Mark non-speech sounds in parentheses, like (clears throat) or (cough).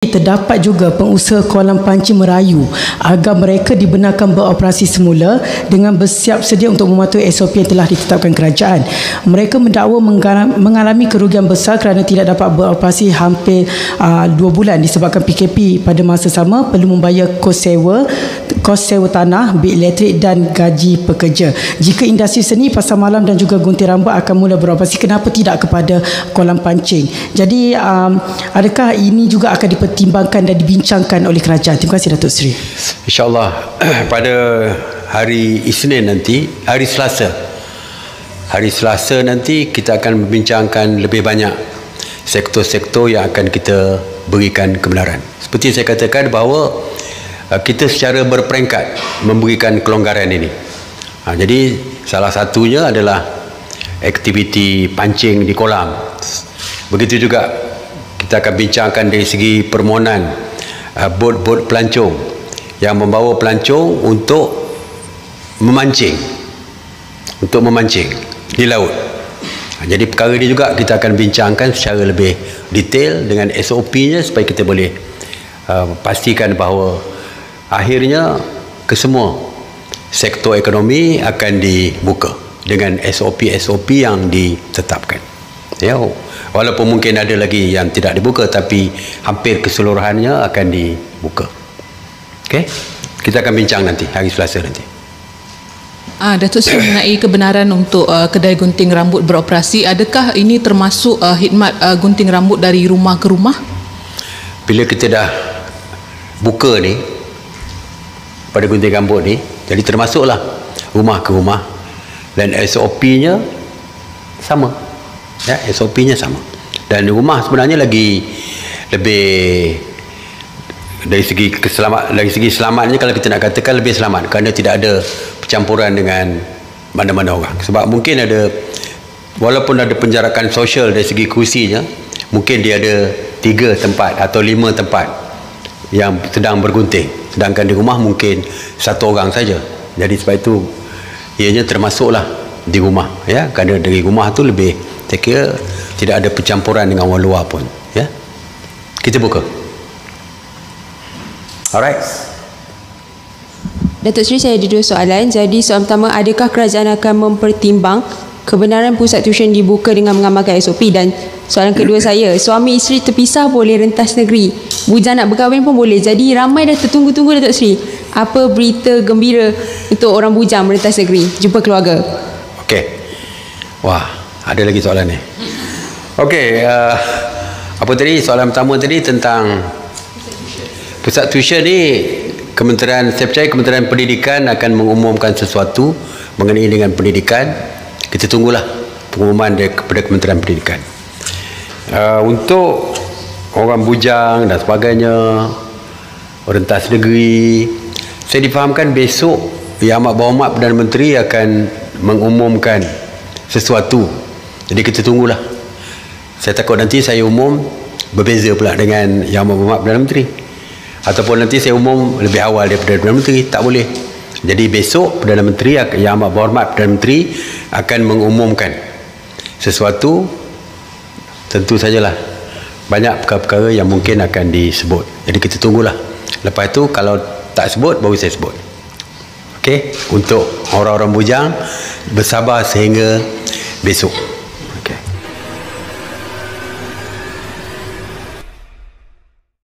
terdapat juga pengusaha kolam pancing merayu agar mereka dibenarkan beroperasi semula dengan bersiap sedia untuk mematuhi SOP yang telah ditetapkan kerajaan. Mereka mendakwa mengalami kerugian besar kerana tidak dapat beroperasi hampir uh, dua bulan disebabkan PKP pada masa sama perlu membayar kos sewa, kos sewa tanah, bil elektrik dan gaji pekerja. Jika industri seni, pasar malam dan juga gunting rambut akan mula beroperasi, kenapa tidak kepada kolam pancing? Jadi um, adakah ini juga akan dipertimbangkan dan dibincangkan oleh kerajaan. Terima kasih Datuk Seri. InsyaAllah (clears throat) pada hari Isnin nanti, hari Selasa. Hari Selasa nanti kita akan membincangkan lebih banyak sektor-sektor yang akan kita berikan kebenaran. Seperti saya katakan bahawa kita secara berperingkat memberikan kelonggaran ini. Ha, jadi salah satunya adalah aktiviti pancing di kolam. Begitu juga kita akan bincangkan dari segi permohonan uh, bot-bot pelancong yang membawa pelancong untuk memancing untuk memancing di laut jadi perkara ini juga kita akan bincangkan secara lebih detail dengan SOP-nya supaya kita boleh uh, pastikan bahawa akhirnya kesemua sektor ekonomi akan dibuka dengan SOP-SOP yang ditetapkan. Ya walaupun mungkin ada lagi yang tidak dibuka tapi hampir keseluruhannya akan dibuka. Okey kita akan bincang nanti hari Selasa nanti. Ah, Datuk Seri mengenai kebenaran untuk uh, kedai gunting rambut beroperasi, adakah ini termasuk uh, khidmat uh, gunting rambut dari rumah ke rumah? Bila kita dah buka ni pada gunting rambut ni, jadi termasuklah rumah ke rumah. Dan SOP-nya sama. Ya SOP-nya sama. Dan rumah sebenarnya lagi lebih dari segi keselamat dari segi selamatnya kalau kita nak katakan lebih selamat kerana tidak ada percampuran dengan mana-mana orang. Sebab mungkin ada walaupun ada penjarakan sosial dari segi kursinya mungkin dia ada tiga tempat atau lima tempat yang sedang bergunting sedangkan di rumah mungkin satu orang saja. Jadi sebab itu ianya termasuklah di rumah ya. Kerana dari rumah tu lebih saya kira tidak ada percampuran dengan orang luar pun ya. Kita buka. Alright. Datuk Seri saya ada dua soalan. Jadi soalan pertama adakah kerajaan akan mempertimbang kebenaran pusat tuition dibuka dengan mengamalkan SOP dan soalan kedua saya suami isteri terpisah boleh rentas negeri. Bujang nak berkahwin pun boleh jadi ramai dah tertunggu-tunggu Datuk Seri. Apa berita gembira untuk orang bujang merentas negeri? Jumpa keluarga. Okey. Wah, ada lagi soalan ni. Okey, uh, apa tadi? Soalan pertama tadi tentang pusat tuition ni Kementerian saya percaya Kementerian Pendidikan akan mengumumkan sesuatu mengenai dengan pendidikan kita tunggulah pengumuman daripada Kementerian Pendidikan uh, untuk orang bujang dan sebagainya rentas negeri saya difahamkan besok Yang Amat Berhormat Perdana Menteri akan mengumumkan sesuatu jadi kita tunggulah. Saya takut nanti saya umum berbeza pula dengan Yang Amat Perdana Menteri. Ataupun nanti saya umum lebih awal daripada Perdana Menteri. Tak boleh. Jadi besok Perdana Menteri, Yang Amat Berhormat Perdana Menteri akan mengumumkan sesuatu tentu sajalah banyak perkara-perkara yang mungkin akan disebut. Jadi kita tunggulah. Lepas itu kalau tak sebut baru saya sebut. Okey, untuk orang-orang bujang bersabar sehingga besok.